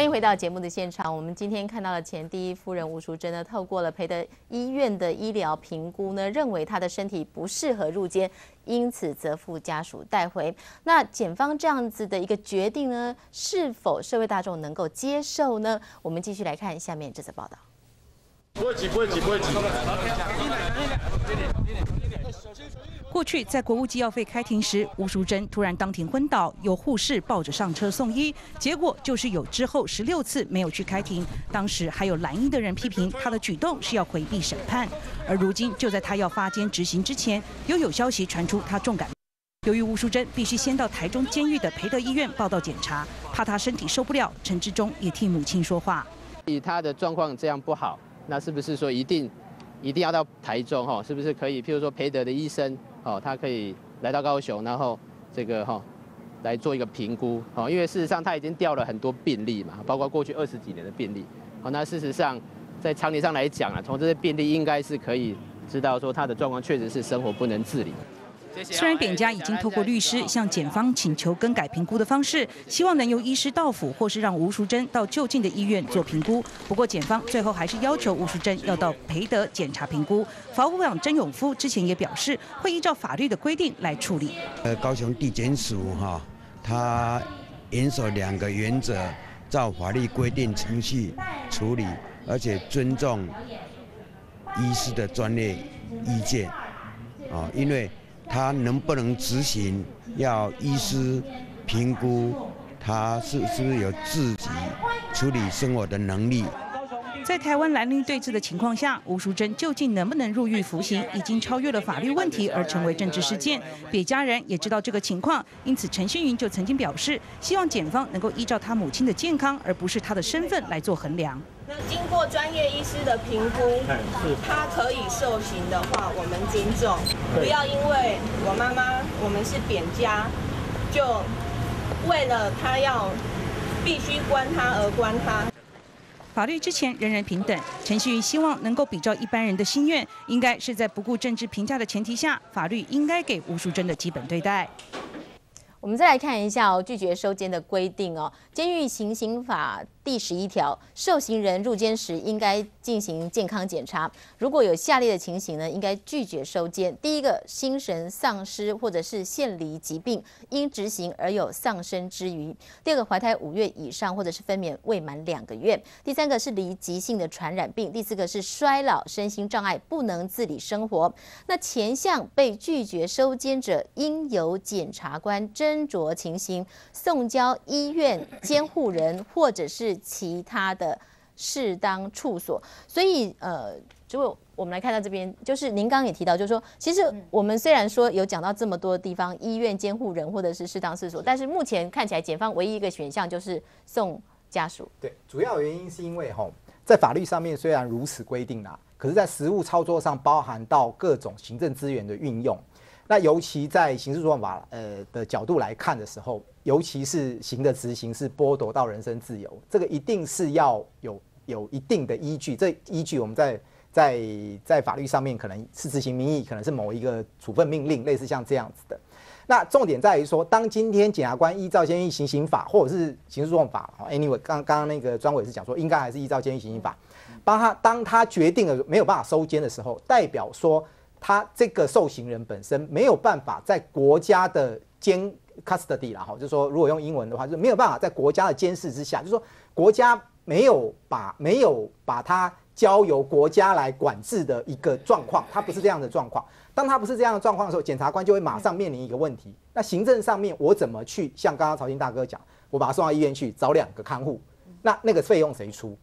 欢迎回到节目的现场。我们今天看到了前第一夫人吴淑珍呢，透过了培德医院的医疗评估呢，认为她的身体不适合入监，因此责付家属带回。那检方这样子的一个决定呢，是否社会大众能够接受呢？我们继续来看下面这则报道。不会挤，不会挤，不会挤。过去在国务机要费开庭时，吴淑珍突然当庭昏倒，有护士抱着上车送医，结果就是有之后十六次没有去开庭。当时还有蓝衣的人批评他的举动是要回避审判，而如今就在他要发监执行之前，又有消息传出他重感。由于吴淑珍必须先到台中监狱的培德医院报到检查，怕他身体受不了，陈志忠也替母亲说话。以他的状况这样不好。那是不是说一定一定要到台中哈？是不是可以？譬如说培德的医生哦，他可以来到高雄，然后这个哈来做一个评估哦。因为事实上他已经调了很多病例嘛，包括过去二十几年的病例。哦，那事实上在常理上来讲啊，从这些病例应该是可以知道说他的状况确实是生活不能自理。虽然扁家已经透过律师向检方请求更改评估的方式，希望能由医师到府或是让吴淑珍到就近的医院做评估。不过检方最后还是要求吴淑珍要到培德检查评估。法务部长曾永夫之前也表示，会依照法律的规定来处理。呃，高雄地检署哈，他严守两个原则，照法律规定程序处理，而且尊重医师的专业意见啊，因为。他能不能执行？要医师评估，他是是不是有自己处理生活的能力？在台湾蓝绿对峙的情况下，吴淑珍究竟能不能入狱服刑，已经超越了法律问题而成为政治事件。别家人也知道这个情况，因此陈新云就曾经表示，希望检方能够依照他母亲的健康，而不是他的身份来做衡量。经过专业医师的评估，他可以受刑的话，我们尊重。不要因为我妈妈我们是扁家，就为了她要必须关她而关她。法律之前人人平等，陈旭希望能够比照一般人的心愿，应该是在不顾政治评价的前提下，法律应该给吴淑珍的基本对待。我们再来看一下哦，拒绝收监的规定哦，监狱行刑法。第十一条，受刑人入监时应该进行健康检查。如果有下列的情形呢，应该拒绝收监。第一个，心神丧失或者是现离疾病，因执行而有丧生之余；第二个，怀胎五月以上或者是分娩未满两个月；第三个是离急性的传染病；第四个是衰老、身心障碍不能自理生活。那前项被拒绝收监者，应由检察官斟酌情形，送交医院监护人或者是。其他的适当处所，所以呃，如果我们来看到这边，就是您刚刚也提到，就是说，其实我们虽然说有讲到这么多地方，医院监护人或者是适当处所，但是目前看起来，检方唯一一个选项就是送家属。对，主要原因是因为吼，在法律上面虽然如此规定啦，可是，在实务操作上，包含到各种行政资源的运用。那尤其在刑事诉讼法呃的角度来看的时候，尤其是刑的执行是剥夺到人身自由，这个一定是要有有一定的依据。这依据我们在在在法律上面可能是执行民意，可能是某一个处分命令，类似像这样子的。那重点在于说，当今天检察官依照监狱行刑法或者是刑事诉讼法，anyway，刚刚刚那个专委是讲说，应该还是依照监狱行刑法，帮他当他决定了没有办法收监的时候，代表说。他这个受刑人本身没有办法在国家的监 custody 啦，哈，就是说如果用英文的话，就是没有办法在国家的监视之下，就是说国家没有把没有把它交由国家来管制的一个状况，他不是这样的状况。当他不是这样的状况的时候，检察官就会马上面临一个问题：那行政上面我怎么去像刚刚曹金大哥讲，我把他送到医院去找两个看护，那那个费用谁出？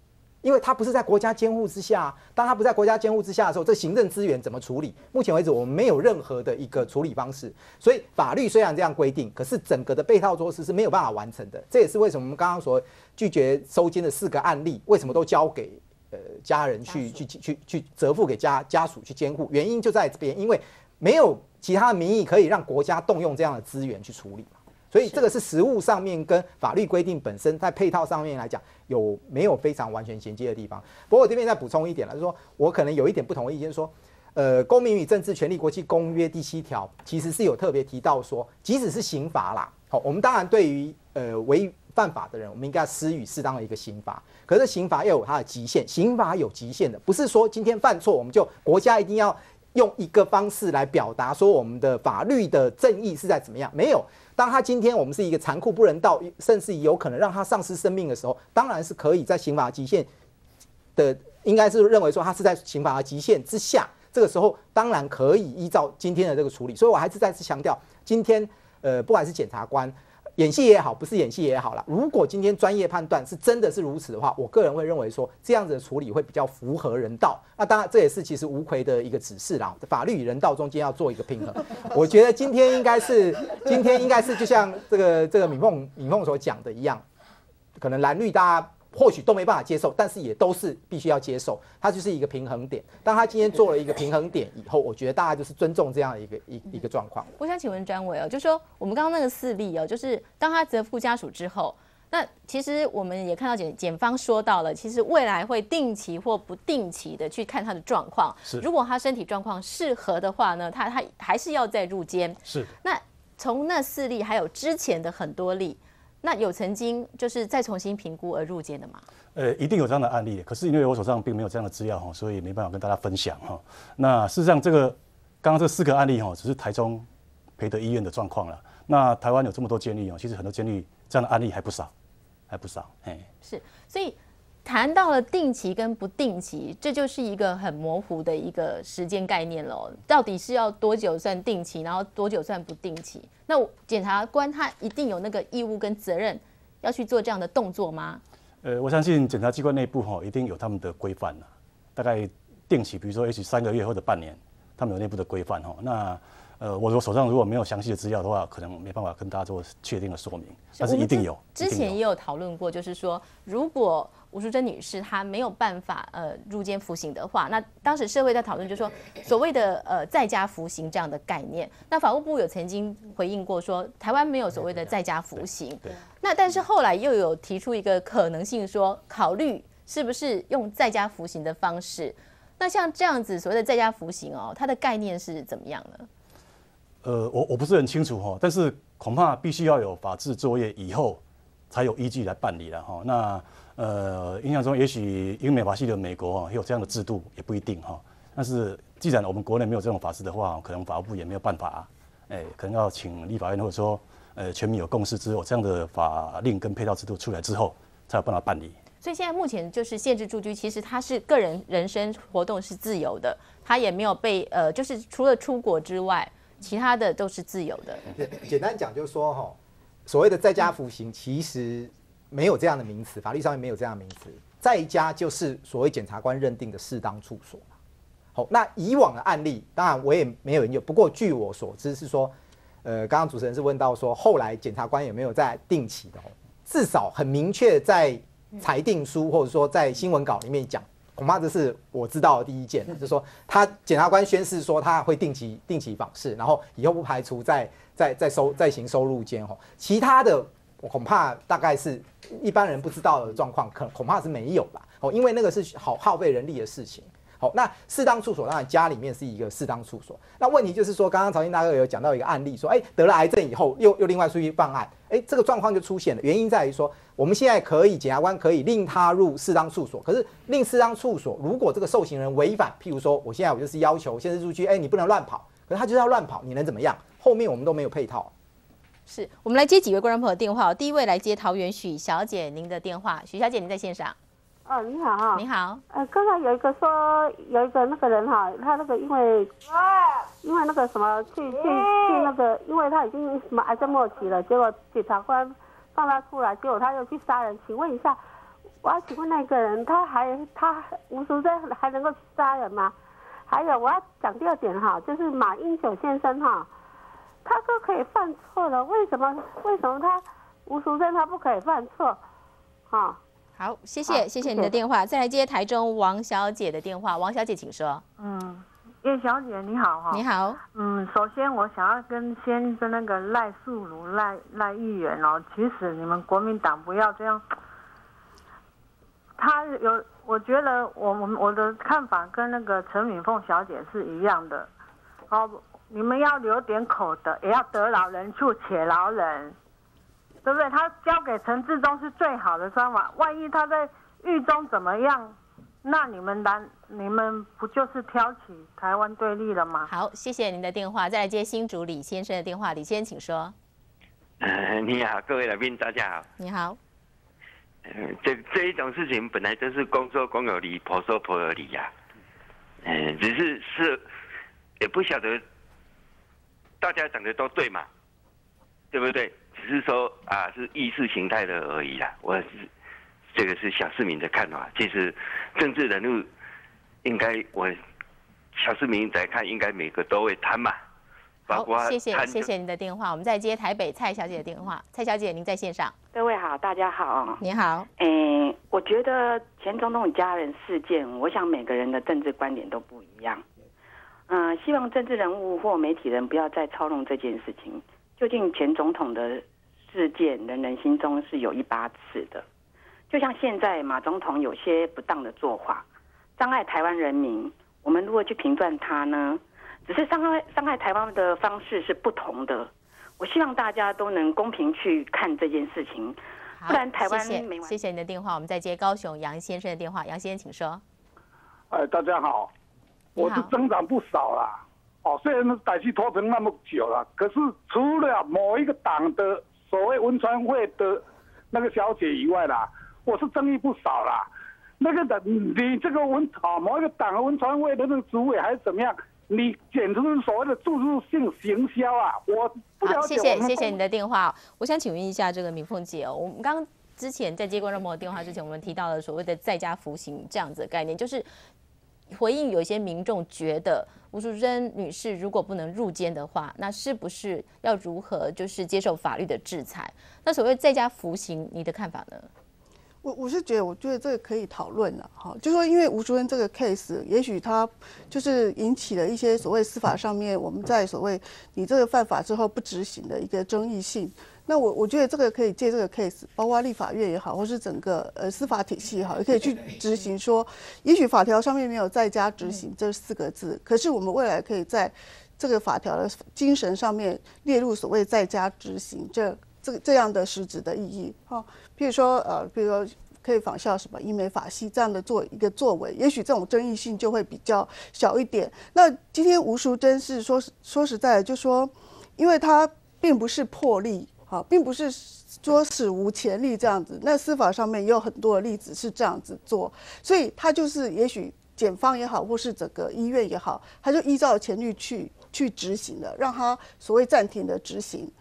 因为他不是在国家监护之下，当他不在国家监护之下的时候，这行政资源怎么处理？目前为止，我们没有任何的一个处理方式。所以法律虽然这样规定，可是整个的被套措施是没有办法完成的。这也是为什么我们刚刚所拒绝收监的四个案例，为什么都交给呃家人去去去去折付给家家属去监护？原因就在这边，因为没有其他的名义可以让国家动用这样的资源去处理。所以这个是实务上面跟法律规定本身在配套上面来讲有没有非常完全衔接的地方？不过我这边再补充一点了，就是说我可能有一点不同的意见，说，呃，《公民与政治权利国际公约》第七条其实是有特别提到说，即使是刑罚啦，好，我们当然对于呃违犯法的人，我们应该施予适当的一个刑罚。可是刑罚要有它的极限，刑罚有极限的，不是说今天犯错我们就国家一定要用一个方式来表达说我们的法律的正义是在怎么样？没有，当他今天我们是一个残酷不人道，甚至有可能让他丧失生命的时候，当然是可以在刑法极限的，应该是认为说他是在刑法的极限之下。这个时候当然可以依照今天的这个处理，所以我还是再次强调，今天呃不管是检察官演戏也好，不是演戏也好了，如果今天专业判断是真的是如此的话，我个人会认为说这样子的处理会比较符合人道。那当然这也是其实吴奎的一个指示啦，法律与人道中间要做一个平衡。我觉得今天应该是今天应该是就像这个这个敏凤敏凤所讲的一样，可能蓝绿大家。或许都没办法接受，但是也都是必须要接受，它就是一个平衡点。当他今天做了一个平衡点以后，我觉得大家就是尊重这样的一个一一个状况。我想请问专委哦，就说我们刚刚那个事例哦，就是当他责付家属之后，那其实我们也看到检检方说到了，其实未来会定期或不定期的去看他的状况。是，如果他身体状况适合的话呢，他他还是要再入监。是。那从那四例还有之前的很多例。那有曾经就是再重新评估而入监的吗？呃，一定有这样的案例，可是因为我手上并没有这样的资料哈，所以没办法跟大家分享哈。那事实上，这个刚刚这四个案例哈，只是台中培德医院的状况了。那台湾有这么多监狱哦，其实很多监狱这样的案例还不少，还不少。哎，是，所以。谈到了定期跟不定期，这就是一个很模糊的一个时间概念喽。到底是要多久算定期，然后多久算不定期？那检察官他一定有那个义务跟责任要去做这样的动作吗？呃，我相信检察机关内部哈一定有他们的规范了。大概定期，比如说也许三个月或者半年，他们有内部的规范哈。那呃，我我手上如果没有详细的资料的话，可能没办法跟大家做确定的说明。但是一定有。之前也有讨论过，就是说如果吴淑珍女士她没有办法呃入监服刑的话，那当时社会在讨论就是说所谓的呃在家服刑这样的概念。那法务部有曾经回应过说，台湾没有所谓的在家服刑。那但是后来又有提出一个可能性，说考虑是不是用在家服刑的方式。那像这样子所谓的在家服刑哦，它的概念是怎么样呢？呃，我我不是很清楚哈，但是恐怕必须要有法制作业以后，才有依据来办理了哈。那呃，印象中也许英美法系的美国啊，有这样的制度也不一定哈。但是既然我们国内没有这种法制的话，可能法务部也没有办法，哎，可能要请立法院或者说呃全民有共识之后，这样的法令跟配套制度出来之后，才有办法办理。所以现在目前就是限制住居，其实他是个人人身活动是自由的，他也没有被呃，就是除了出国之外。其他的都是自由的。简单讲就是说，哈，所谓的在家服刑，其实没有这样的名词，法律上面没有这样的名词。在家就是所谓检察官认定的适当处所好，那以往的案例，当然我也没有研究。不过据我所知是说，呃，刚刚主持人是问到说，后来检察官有没有在定期的，至少很明确在裁定书或者说在新闻稿里面讲。恐怕这是我知道的第一件，就是说他检察官宣誓说他会定期定期访视，然后以后不排除再再再收再行收入监吼。其他的我恐怕大概是一般人不知道的状况，可恐怕是没有吧。哦，因为那个是好耗费人力的事情。好，那适当处所当然家里面是一个适当处所。那问题就是说，刚刚曹庆大哥有讲到一个案例，说哎得了癌症以后又又另外出去犯案，哎这个状况就出现了。原因在于说，我们现在可以检察官可以令他入适当处所，可是令适当处所，如果这个受刑人违反，譬如说我现在我就是要求限制住居，哎你不能乱跑，可是他就是要乱跑，你能怎么样？后面我们都没有配套。是我们来接几位观众朋友电话，第一位来接桃园许小姐您的电话，许小姐您在线上。哦，你好哈，你好。呃，刚才有一个说有一个那个人哈，他那个因为因为那个什么去去去那个，因为他已经什么癌症末期了，结果检察官放他出来，结果他又去杀人。请问一下，我要请问那个人，他还他吴淑珍还能够去杀人吗？还有我要讲第二点哈，就是马英九先生哈，他都可以犯错了，为什么为什么他吴淑珍他不可以犯错？啊？好，谢谢，谢谢你的电话。再来接台中王小姐的电话，王小姐，请说。嗯，叶小姐你好哈。你好。嗯，首先我想要跟先跟那个赖素如赖赖议员哦，其实你们国民党不要这样。他有，我觉得我我我的看法跟那个陈敏凤小姐是一样的。哦，你们要留点口德，也要得饶人处且饶人。对不对？他交给陈志忠是最好的方法。万一他在狱中怎么样，那你们难，你们不就是挑起台湾对立了吗？好，谢谢您的电话，再来接新竹李先生的电话。李先生，请说。呃，你好，各位来宾，大家好。你好。呃，这这一种事情本来就是公说公有理，婆说婆有理呀。嗯，只是是也不晓得大家讲的都对嘛，对不对？只是说啊，是意识形态的而已啦。我是这个是小市民的看法。其实政治人物应该我小市民在看，应该每个都会谈嘛。好，谢谢谢谢您的电话。我们再接台北蔡小姐的电话。蔡小姐，您在线上。各位好，大家好。你好。诶，我觉得前总统家人事件，我想每个人的政治观点都不一样。嗯，希望政治人物或媒体人不要再操弄这件事情。究竟前总统的事件，人人心中是有一把尺的。就像现在马总统有些不当的做法，伤害台湾人民，我们如何去评断他呢？只是伤害伤害台湾的方式是不同的。我希望大家都能公平去看这件事情，不然台湾没完。谢谢你的电话，我们再接高雄杨先生的电话。杨先生，请说。哎，大家好，我是增长不少啦。哦，虽然歹戏拖成那么久了，可是除了某一个党的所谓文传会的那个小姐以外啦，我是争议不少啦。那个的，你这个文啊，某一个党的文传会的那个主委还是怎么样？你简直是所谓的注入性行销啊！我不了解。好，谢谢谢谢你的电话。我想请问一下这个敏凤姐哦，我们刚刚之前在接观众朋友电话之前，我们提到了所谓的在家服刑这样子的概念，就是回应有些民众觉得吴淑珍女士如果不能入监的话，那是不是要如何就是接受法律的制裁？那所谓在家服刑，你的看法呢？我我是觉得，我觉得这个可以讨论了，哈，就说因为吴淑珍这个 case，也许他就是引起了一些所谓司法上面我们在所谓你这个犯法之后不执行的一个争议性。那我我觉得这个可以借这个 case，包括立法院也好，或是整个呃司法体系也好，也可以去执行说，也许法条上面没有在家执行这四个字，可是我们未来可以在这个法条的精神上面列入所谓在家执行这。这这样的实质的意义，哈，比如说，呃，比如说可以仿效什么医美法系这样的做一个作为，也许这种争议性就会比较小一点。那今天吴淑珍是说说实在的，就说，因为他并不是破例，好，并不是说史无前例这样子。那司法上面也有很多的例子是这样子做，所以他就是也许检方也好，或是整个医院也好，他就依照前例去去执行的，让他所谓暂停的执行。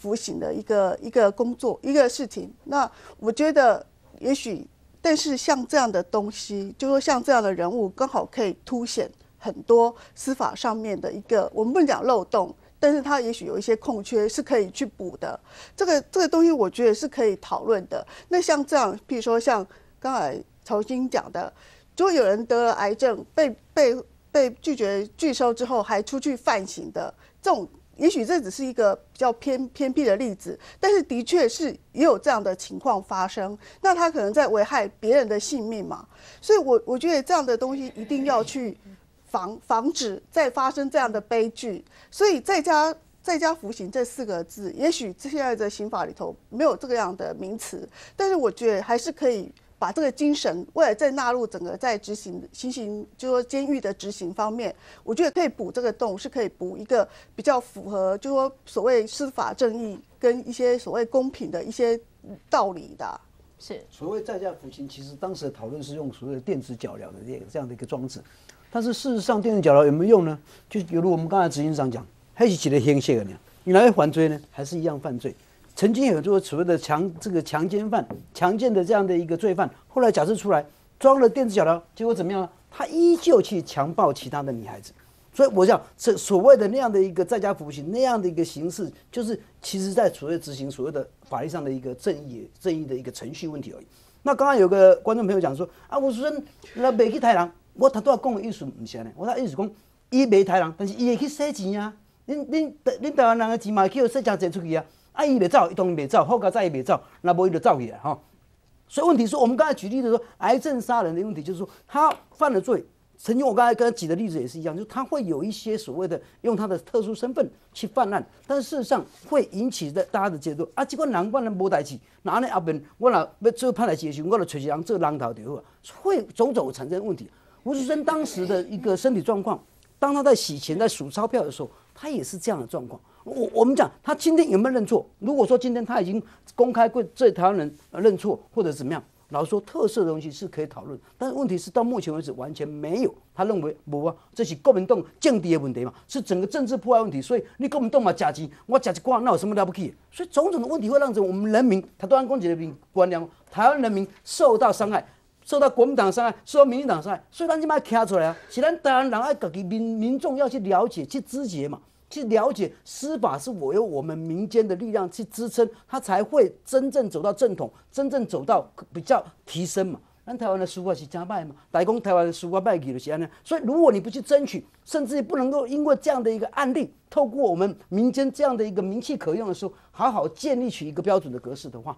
服刑的一个一个工作一个事情，那我觉得也许，但是像这样的东西，就说像这样的人物，刚好可以凸显很多司法上面的一个，我们不能讲漏洞，但是他也许有一些空缺是可以去补的。这个这个东西，我觉得是可以讨论的。那像这样，比如说像刚才曹晶讲的，如果有人得了癌症，被被被拒绝拒收之后，还出去犯刑的这种。也许这只是一个比较偏偏僻的例子，但是的确是也有这样的情况发生。那他可能在危害别人的性命嘛？所以，我我觉得这样的东西一定要去防防止再发生这样的悲剧。所以，在家在家服刑这四个字，也许现在的刑法里头没有这个样的名词，但是我觉得还是可以。把这个精神未来再纳入整个在执行行刑，就说监狱的执行方面，我觉得可以补这个洞，是可以补一个比较符合，就说所谓司法正义跟一些所谓公平的一些道理的。是所谓在家服刑，其实当时的讨论是用所谓的电子脚镣的这这样的一个装置，但是事实上电子脚镣有没有用呢？就犹如我们刚才执行长讲，还是起了天线的，你来犯罪呢，还是一样犯罪。曾经有做所谓的强这个强奸犯、强奸的这样的一个罪犯，后来假释出来，装了电子脚镣，结果怎么样呢？他依旧去强暴其他的女孩子。所以我想，这所谓的那样的一个在家服刑那样的一个形式，就是其实在所谓执行所谓的法律上的一个正义、正义的一个程序问题而已。那刚刚有个观众朋友讲说啊，我说那北去太郎，我他都要讲的意思毋是安尼？我他意思讲，伊袂杀人，但是伊会去洗钱啊。恁恁恁台湾人的钱嘛，去洗钱钱出去啊。啊，伊袂走，伊当然袂走，后加再伊袂走，那无伊就走起来吼。所以问题是我们刚才举例的说，癌症杀人的问题就是说，他犯了罪，曾经我刚才跟他举的例子也是一样，就是他会有一些所谓的用他的特殊身份去犯案，但事实上会引起的大家的解读啊，这个人犯人无代志，哪呢后边我若要做判来结束，我就找一人做人头就好，会种种产生问题。吴淑珍当时的一个身体状况，当他在洗钱、在数钞票的时候，他也是这样的状况。我我们讲他今天有没有认错？如果说今天他已经公开对这台湾人认错或者怎么样？老实说，特色的东西是可以讨论，但是问题是到目前为止完全没有。他认为不啊，这是国民党政敌的问题嘛，是整个政治破坏问题。所以你国民党嘛假钱，我假一挂，那有什么了不起？所以种种的问题会让着我们人民，他都按攻击人民官僚，台湾人民受到伤害，受到国民党伤害，受到民进党伤害。所以咱今麦卡出来啊，是咱台湾人爱自己民民众要去了解、去知觉嘛。去了解司法是我由我们民间的力量去支撑，它才会真正走到正统，真正走到比较提升嘛。那台湾的司法是加败嘛？白宫台湾的司法败给了谁呢？所以如果你不去争取，甚至不能够因为这样的一个案例，透过我们民间这样的一个名气可用的时候，好好建立起一个标准的格式的话，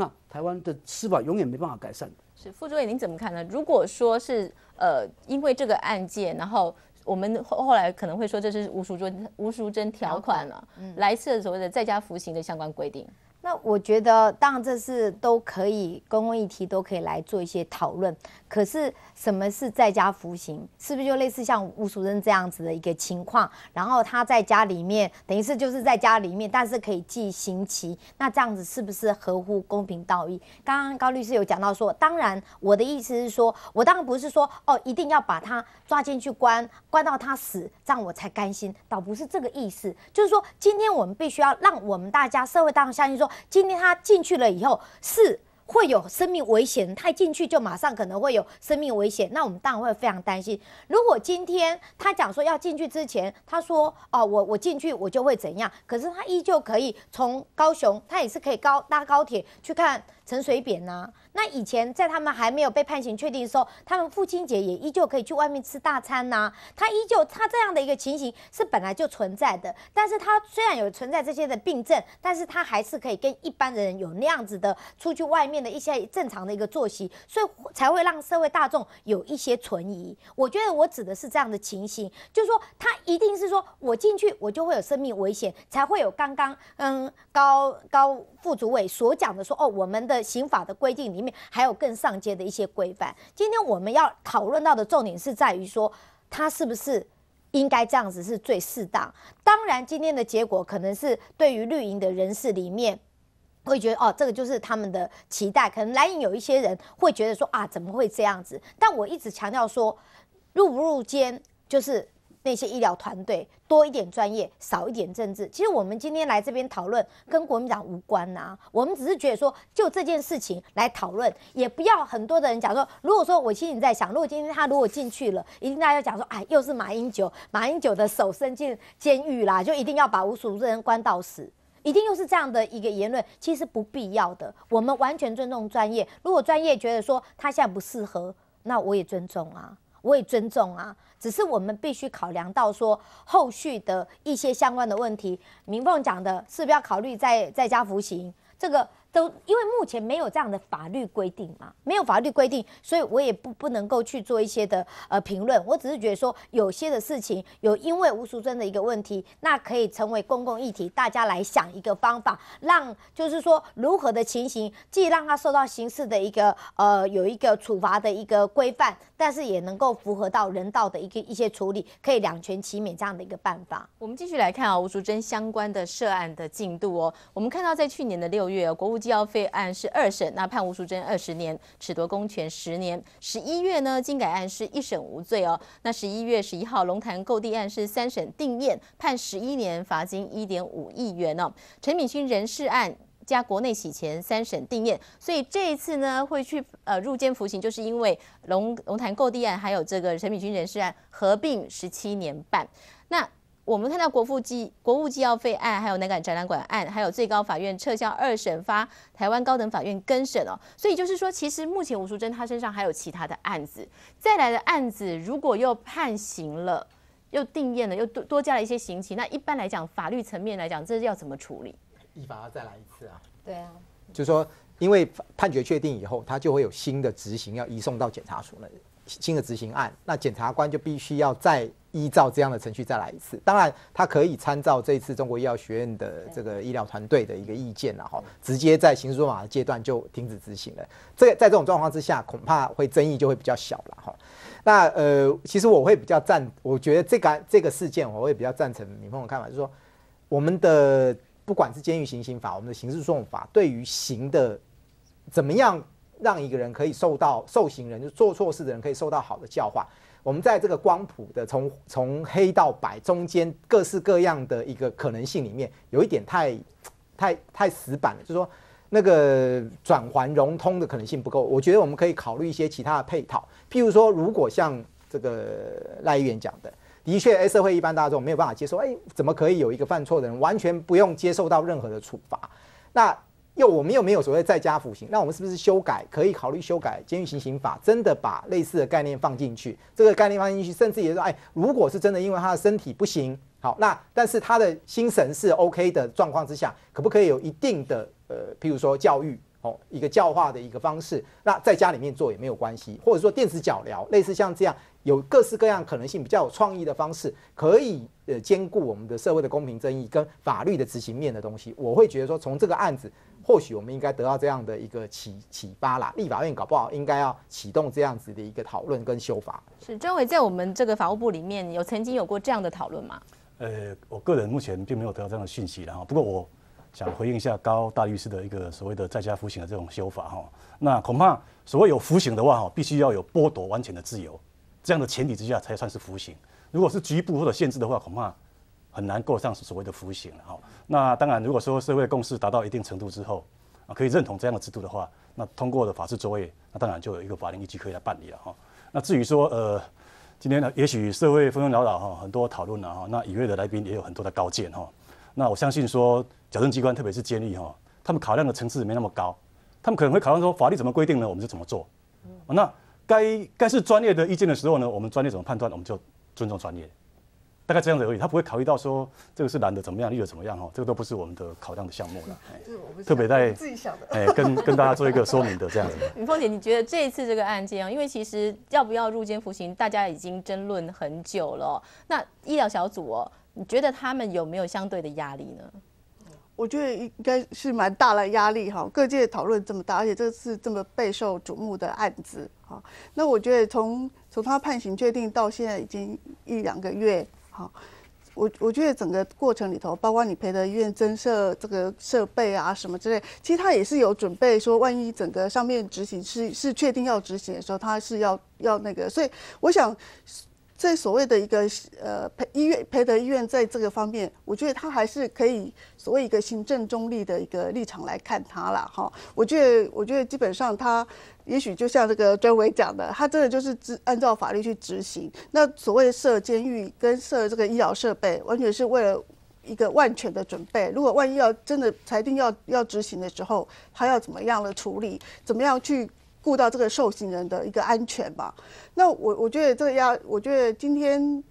那台湾的司法永远没办法改善的。是副主委，您怎么看呢？如果说是呃，因为这个案件，然后。我们后后来可能会说这是吴淑珍吴淑珍条款了，来自所谓的在家服刑的相关规定。那我觉得，当然这是都可以，公共议题都可以来做一些讨论。可是什么是在家服刑？是不是就类似像吴淑珍这样子的一个情况？然后他在家里面，等于是就是在家里面，但是可以记刑期。那这样子是不是合乎公平道义？刚刚高律师有讲到说，当然我的意思是说，我当然不是说哦，一定要把他抓进去关，关到他死，这样我才甘心。倒不是这个意思，就是说今天我们必须要让我们大家社会大众相信说。今天他进去了以后是会有生命危险，他一进去就马上可能会有生命危险，那我们当然会非常担心。如果今天他讲说要进去之前，他说哦我我进去我就会怎样，可是他依旧可以从高雄，他也是可以高搭高铁去看陈水扁呐。那以前在他们还没有被判刑确定的时候，他们父亲节也依旧可以去外面吃大餐呐。他依旧他这样的一个情形是本来就存在的，但是他虽然有存在这些的病症，但是他还是可以跟一般的人有那样子的出去外面的一些正常的一个作息，所以才会让社会大众有一些存疑。我觉得我指的是这样的情形，就是说他一定是说我进去我就会有生命危险，才会有刚刚嗯高高副主委所讲的说哦我们的刑法的规定里。面还有更上阶的一些规范。今天我们要讨论到的重点是在于说，他是不是应该这样子是最适当？当然，今天的结果可能是对于绿营的人士里面会觉得哦，这个就是他们的期待。可能蓝营有一些人会觉得说啊，怎么会这样子？但我一直强调说，入不入监就是。那些医疗团队多一点专业，少一点政治。其实我们今天来这边讨论，跟国民党无关呐。我们只是觉得说，就这件事情来讨论，也不要很多的人讲说，如果说我心里在想，如果今天他如果进去了，一定大家讲说，哎，又是马英九，马英九的手伸进监狱啦，就一定要把吴淑珍关到死，一定又是这样的一个言论，其实不必要的。我们完全尊重专业，如果专业觉得说他现在不适合，那我也尊重啊。我也尊重啊，只是我们必须考量到说后续的一些相关的问题。明凤讲的是不是要考虑在在家服刑？这个。都因为目前没有这样的法律规定嘛，没有法律规定，所以我也不不能够去做一些的呃评论。我只是觉得说，有些的事情有因为吴淑珍的一个问题，那可以成为公共议题，大家来想一个方法，让就是说如何的情形，既让他受到刑事的一个呃有一个处罚的一个规范，但是也能够符合到人道的一个一些处理，可以两全其美这样的一个办法。我们继续来看啊，吴淑珍相关的涉案的进度哦。我们看到在去年的六月，国务。机要费案是二审，那判吴淑珍二十年，褫夺公权十年。十一月呢，金改案是一审无罪哦。那十一月十一号，龙潭购地案是三审定验，判十一年，罚金一点五亿元哦。陈敏勋人事案加国内洗钱，三审定验。所以这一次呢，会去呃入监服刑，就是因为龙龙潭购地案还有这个陈敏勋人事案合并十七年半。那我们看到国富机国务机要费案，还有南港展览馆案，还有最高法院撤销二审，发台湾高等法院更审哦。所以就是说，其实目前吴淑珍她身上还有其他的案子，再来的案子如果又判刑了，又定验了，又多多加了一些刑期，那一般来讲，法律层面来讲，这要怎么处理？依法要再来一次啊？对啊，就是说，因为判决确定以后，他就会有新的执行要移送到检察署那里。新的执行案，那检察官就必须要再依照这样的程序再来一次。当然，他可以参照这一次中国医药学院的这个医疗团队的一个意见然后直接在刑事诉讼法的阶段就停止执行了。这在这种状况之下，恐怕会争议就会比较小了哈。那呃，其实我会比较赞，我觉得这个这个事件，我会比较赞成敏峰的看法，就是说我们的不管是监狱行刑法，我们的刑事诉讼法，对于刑的怎么样让一个人可以受到受刑人就做错事的人可以受到好的教化，我们在这个光谱的从从黑到白中间各式各样的一个可能性里面，有一点太太太死板了，就是说。那个转环融通的可能性不够，我觉得我们可以考虑一些其他的配套，譬如说，如果像这个赖议员讲的，的确，社会一般大众没有办法接受，哎，怎么可以有一个犯错的人完全不用接受到任何的处罚？那又我们又没有所谓在家服刑，那我们是不是修改？可以考虑修改监狱刑刑法，真的把类似的概念放进去？这个概念放进去，甚至也说，哎，如果是真的因为他的身体不行，好，那但是他的心神是 OK 的状况之下，可不可以有一定的？呃，譬如说教育哦，一个教化的一个方式，那在家里面做也没有关系，或者说电子脚疗，类似像这样有各式各样可能性比较有创意的方式，可以呃兼顾我们的社会的公平正义跟法律的执行面的东西，我会觉得说从这个案子，或许我们应该得到这样的一个启启发啦。立法院搞不好应该要启动这样子的一个讨论跟修法。是张伟在我们这个法务部里面有曾经有过这样的讨论吗？呃，我个人目前并没有得到这样的讯息，然后不过我。想回应一下高大律师的一个所谓的在家服刑的这种修法哈，那恐怕所谓有服刑的话哈，必须要有剥夺完全的自由，这样的前提之下才算是服刑。如果是局部或者限制的话，恐怕很难够上所谓的服刑了哈。那当然，如果说社会共识达到一定程度之后啊，可以认同这样的制度的话，那通过的法制作业，那当然就有一个法律依据可以来办理了哈。那至于说呃，今天呢，也许社会纷纷扰扰哈，很多讨论了哈，那以位的来宾也有很多的高见哈。那我相信说。矫正机关，特别是监狱哈，他们考量的层次没那么高，他们可能会考量说法律怎么规定呢，我们就怎么做。那该该是专业的意见的时候呢，我们专业怎么判断，我们就尊重专业，大概这样子而已。他不会考虑到说这个是男的怎么样，女的怎么样哈，这个都不是我们的考量的项目了。特别在自己想的，哎，跟跟大家做一个说明的这样子。云峰姐，你觉得这一次这个案件啊，因为其实要不要入监服刑，大家已经争论很久了。那医疗小组哦，你觉得他们有没有相对的压力呢？我觉得应该是蛮大的压力哈，各界讨论这么大，而且这次这么备受瞩目的案子哈。那我觉得从从他判刑确定到现在已经一两个月哈，我我觉得整个过程里头，包括你陪的医院增设这个设备啊什么之类，其实他也是有准备说，万一整个上面执行是是确定要执行的时候，他是要要那个，所以我想。在所谓的一个呃培医院培德医院，在这个方面，我觉得他还是可以所谓一个行政中立的一个立场来看他了哈。我觉得，我觉得基本上他也许就像这个专委讲的，他真的就是执按照法律去执行。那所谓设监狱跟设这个医疗设备，完全是为了一个万全的准备。如果万一要真的裁定要要执行的时候，他要怎么样的处理？怎么样去？顾到这个受刑人的一个安全吧。那我我觉得这个压，我觉得今天，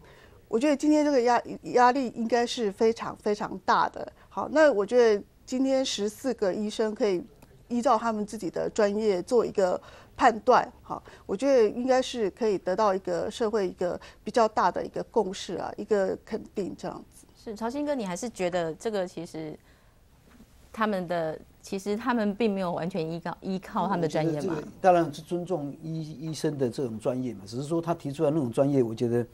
我觉得今天这个压压力应该是非常非常大的。好，那我觉得今天十四个医生可以依照他们自己的专业做一个判断。好，我觉得应该是可以得到一个社会一个比较大的一个共识啊，一个肯定这样子。是曹新哥，你还是觉得这个其实他们的。其实他们并没有完全依靠依靠他们的专业嘛，当然是尊重医医生的这种专业嘛。只是说他提出来那种专业，我觉得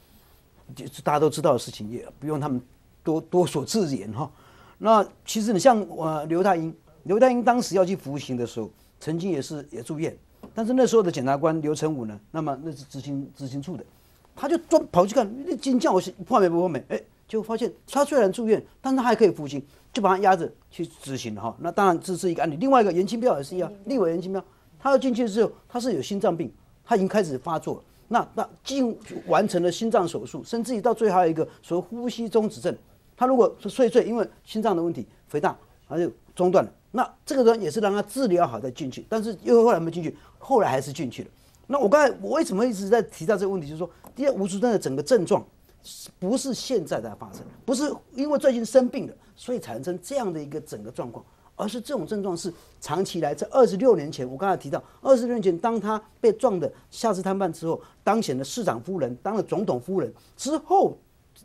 就是大家都知道的事情，也不用他们多多所自言哈。那其实你像呃刘太英，刘太英当时要去服刑的时候，曾经也是也住院，但是那时候的检察官刘成武呢，那么那是执行执行处的，他就专跑去看，那金叫我破没不破没，哎，结果发现他虽然住院，但他还可以服刑。就把他压着去执行了哈，那当然这是一个案例。另外一个严清标也是一样，立委严清标，他要进去之后，他是有心脏病，他已经开始发作了。那那进完成了心脏手术，甚至于到最后一个所谓呼吸中止症。他如果是睡睡，因为心脏的问题肥大，他就中断了。那这个人也是让他治疗好再进去，但是又后来没进去，后来还是进去了。那我刚才我为什么一直在提到这个问题，就是说，第二吴淑珍的整个症状。不是现在在发生，不是因为最近生病了，所以产生这样的一个整个状况，而是这种症状是长期来，在二十六年前，我刚才提到，二十六年前，当他被撞的下肢瘫痪之后，当选了市长夫人，当了总统夫人之后，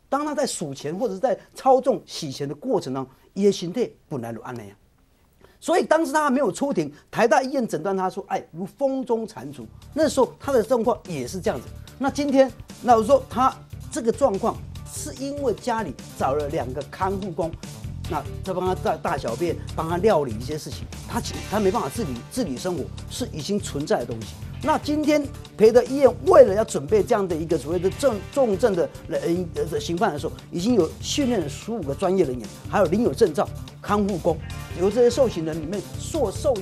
当他在数钱或者是在操纵洗钱的过程当中，也心态本来如安那样。所以当时他还没有出庭，台大医院诊断他说：“哎，如风中残烛。”那时候他的状况也是这样子。那今天，那我说他这个状况是因为家里找了两个看护工，那在帮他大大小便，帮他料理一些事情，他他没办法自理自理生活，是已经存在的东西。那今天培德医院为了要准备这样的一个所谓的重重症的人呃刑犯的时候，已经有训练了十五个专业人员，还有领有证照看护工，由这些受刑人里面受受受。